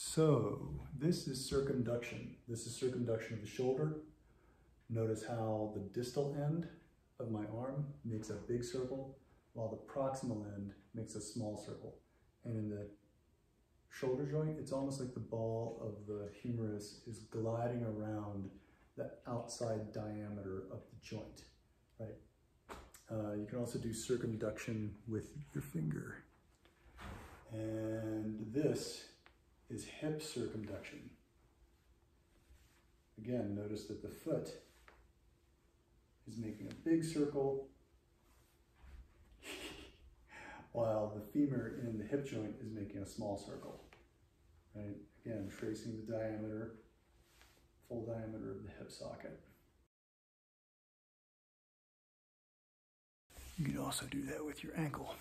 So this is circumduction. This is circumduction of the shoulder. Notice how the distal end of my arm makes a big circle while the proximal end makes a small circle. And in the shoulder joint, it's almost like the ball of the humerus is gliding around the outside diameter of the joint, right? Uh, you can also do circumduction with your finger. And this is hip circumduction. Again, notice that the foot is making a big circle while the femur in the hip joint is making a small circle. Right? Again, tracing the diameter, full diameter of the hip socket. You can also do that with your ankle.